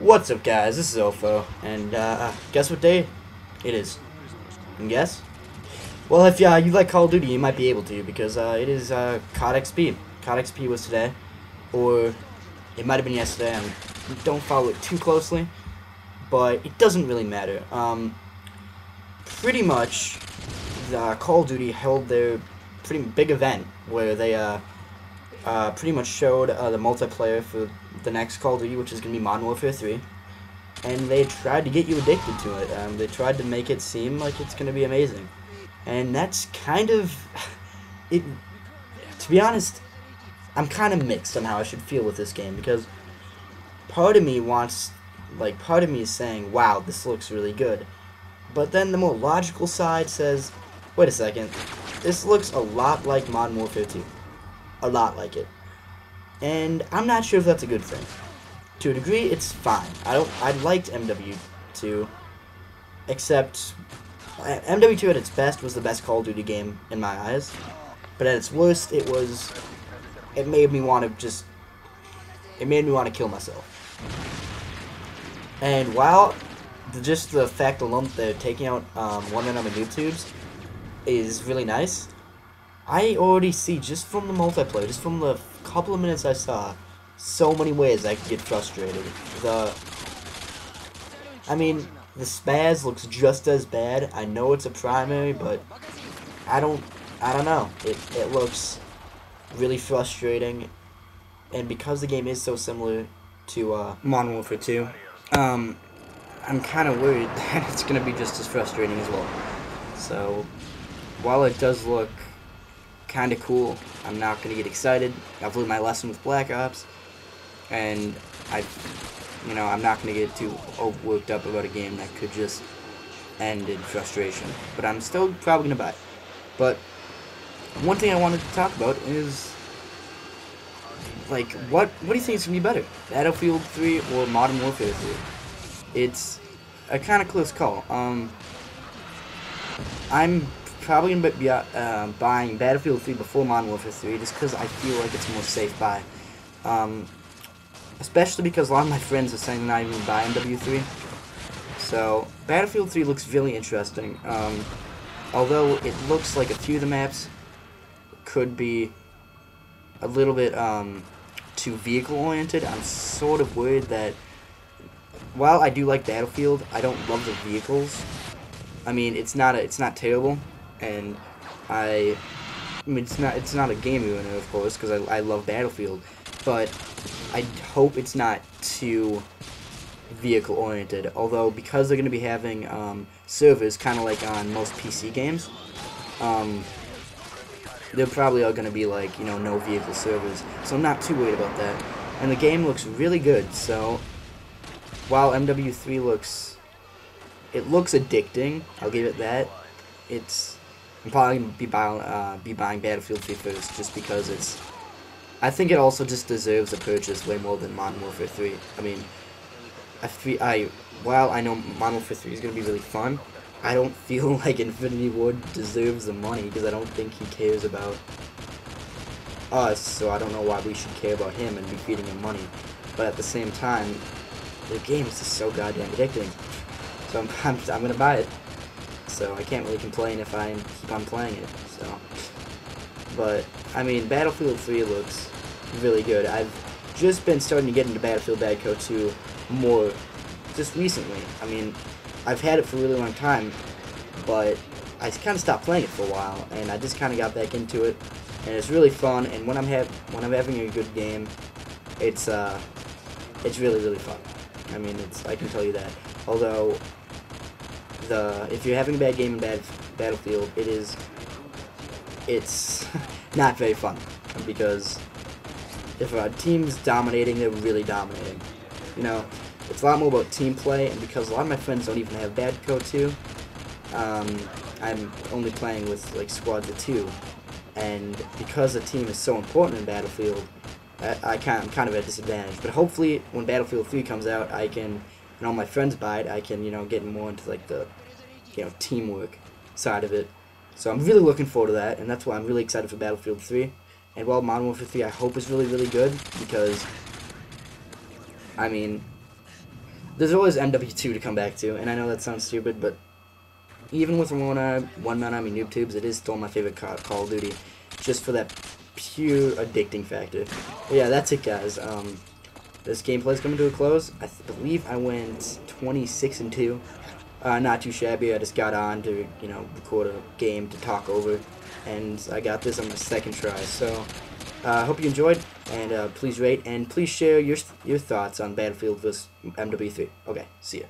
What's up, guys? This is Ofo, and uh, guess what day it is? And guess? Well, if uh, you like Call of Duty, you might be able to, because uh, it is uh, COD XP. COD XP was today, or it might have been yesterday. I don't follow it too closely, but it doesn't really matter. Um, pretty much, Call of Duty held their pretty big event where they uh, uh, pretty much showed uh, the multiplayer for the next Call of Duty, which is going to be Modern Warfare 3. And they tried to get you addicted to it. Um, they tried to make it seem like it's going to be amazing. And that's kind of... it. To be honest, I'm kind of mixed on how I should feel with this game. Because part of me wants... Like, part of me is saying, wow, this looks really good. But then the more logical side says, wait a second, this looks a lot like Modern Warfare 2. A lot like it and I'm not sure if that's a good thing. To a degree, it's fine. I don't. I liked MW2, except uh, MW2 at its best was the best Call of Duty game in my eyes, but at its worst, it was. It made me want to just. It made me want to kill myself. And while the, just the fact alone that taking out um, one another noob tubes is really nice, I already see just from the multiplayer, just from the couple of minutes I saw, so many ways I could get frustrated. The, I mean, the SPAS looks just as bad. I know it's a primary, but I don't, I don't know. It, it looks really frustrating, and because the game is so similar to uh, Modern Warfare 2, um, I'm kind of worried that it's going to be just as frustrating as well. So, while it does look kind of cool. I'm not going to get excited. I've learned my lesson with Black Ops, and I, you know, I'm not going to get too worked up about a game that could just end in frustration. But I'm still probably going to buy it. But one thing I wanted to talk about is, like, what what do you think is going to be better, Battlefield 3 or Modern Warfare 3? It's a kind of close call. Um, I'm probably going to be uh, buying Battlefield 3 before Modern Warfare 3 just because I feel like it's more safe buy. Um, especially because a lot of my friends are saying not even buy MW3. So, Battlefield 3 looks really interesting. Um, although it looks like a few of the maps could be a little bit um, too vehicle-oriented, I'm sort of worried that while I do like Battlefield, I don't love the vehicles. I mean, it's not a, it's not terrible, and I, I mean, it's not it's not a game ruiner, of course, because I, I love Battlefield, but I hope it's not too vehicle oriented. Although because they're going to be having um, servers, kind of like on most PC games, um, they're probably all going to be like you know no vehicle servers. So I'm not too worried about that. And the game looks really good. So while MW3 looks, it looks addicting. I'll give it that. It's I'm probably be buying uh, be buying Battlefield 3 first, just because it's. I think it also just deserves a purchase way more than Modern Warfare 3. I mean, I feel I while I know Modern Warfare 3 is gonna be really fun, I don't feel like Infinity Ward deserves the money because I don't think he cares about us. So I don't know why we should care about him and be feeding him money. But at the same time, the game is just so goddamn addicting. So I'm, I'm, I'm gonna buy it so I can't really complain if I keep on playing it. So, but I mean, Battlefield 3 looks really good. I've just been starting to get into Battlefield Bad Co. 2 more just recently. I mean, I've had it for a really long time, but I kind of stopped playing it for a while, and I just kind of got back into it, and it's really fun. And when I'm when I'm having a good game, it's uh, it's really really fun. I mean, it's I can tell you that. Although the if you're having a bad game in bad Battlefield, it is it's not very fun because if a team's dominating, they're really dominating. You know, it's a lot more about team play, and because a lot of my friends don't even have Bad Co. 2, um, I'm only playing with like squads of two, and because the team is so important in Battlefield, I'm kind of at a disadvantage. But hopefully, when Battlefield 3 comes out, I can and all my friends buy it, I can, you know, get more into, like, the, you know, teamwork side of it. So I'm really looking forward to that, and that's why I'm really excited for Battlefield 3. And while Modern Warfare 3 I hope is really, really good, because, I mean, there's always MW2 to come back to, and I know that sounds stupid, but even with one one man army noob tubes, it is still my favorite Call, Call of Duty, just for that pure addicting factor. But yeah, that's it, guys. Um, this gameplay's coming to a close. I believe I went 26 and two. Uh, not too shabby. I just got on to you know record a game to talk over, and I got this on my second try. So. I uh, hope you enjoyed, and uh, please rate and please share your your thoughts on Battlefield vs MW3. Okay, see ya.